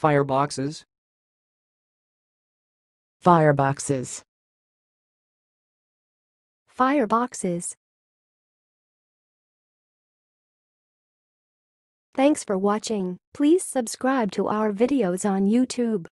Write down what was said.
Fireboxes. Fireboxes. Fireboxes. Thanks for watching. Please subscribe to our videos on YouTube.